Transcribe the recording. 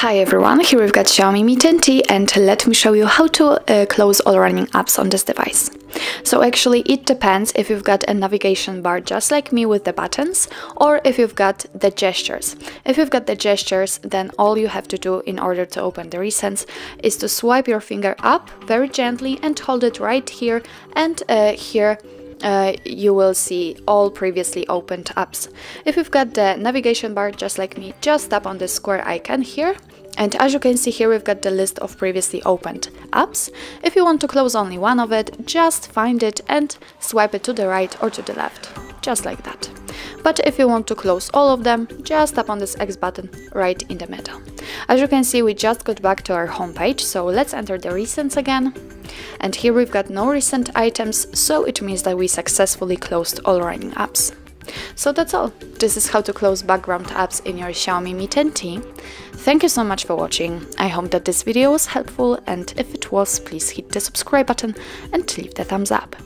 Hi everyone, here we've got Xiaomi Mi 10T and let me show you how to uh, close all running apps on this device. So actually it depends if you've got a navigation bar just like me with the buttons or if you've got the gestures. If you've got the gestures then all you have to do in order to open the recents is to swipe your finger up very gently and hold it right here and uh, here uh, you will see all previously opened apps. If you've got the navigation bar just like me, just tap on the square icon here and as you can see here we've got the list of previously opened apps. If you want to close only one of it, just find it and swipe it to the right or to the left, just like that. But if you want to close all of them, just tap on this X button right in the middle. As you can see, we just got back to our homepage, so let's enter the recents again. And here we've got no recent items, so it means that we successfully closed all running apps. So that's all. This is how to close background apps in your Xiaomi Mi 10T. Thank you so much for watching. I hope that this video was helpful and if it was, please hit the subscribe button and leave the thumbs up.